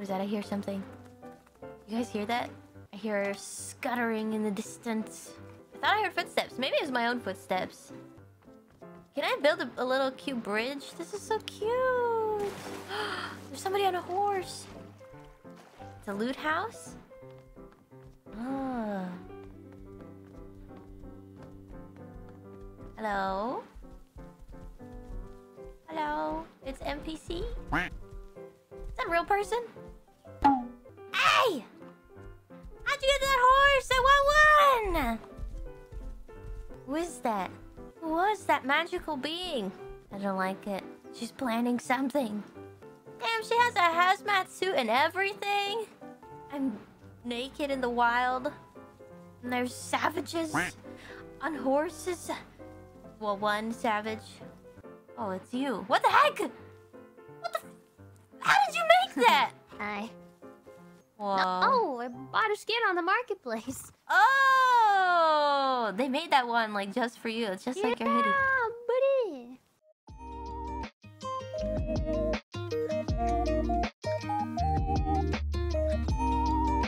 What is that? I hear something. You guys hear that? I hear scuttering in the distance. I thought I heard footsteps. Maybe it was my own footsteps. Can I build a, a little cute bridge? This is so cute. There's somebody on a horse. It's a loot house? Oh. Hello? Hello? It's NPC? Is that a real person? Who is that? Who was that magical being? I don't like it. She's planning something. Damn, she has a hazmat suit and everything. I'm naked in the wild. And there's savages on horses. Well, one savage. Oh, it's you. What the heck? What the... How did you make that? Hi. Whoa. Oh, I bought a skin on the marketplace. Oh! They made that one, like, just for you. It's just like your hoodie. Yeah.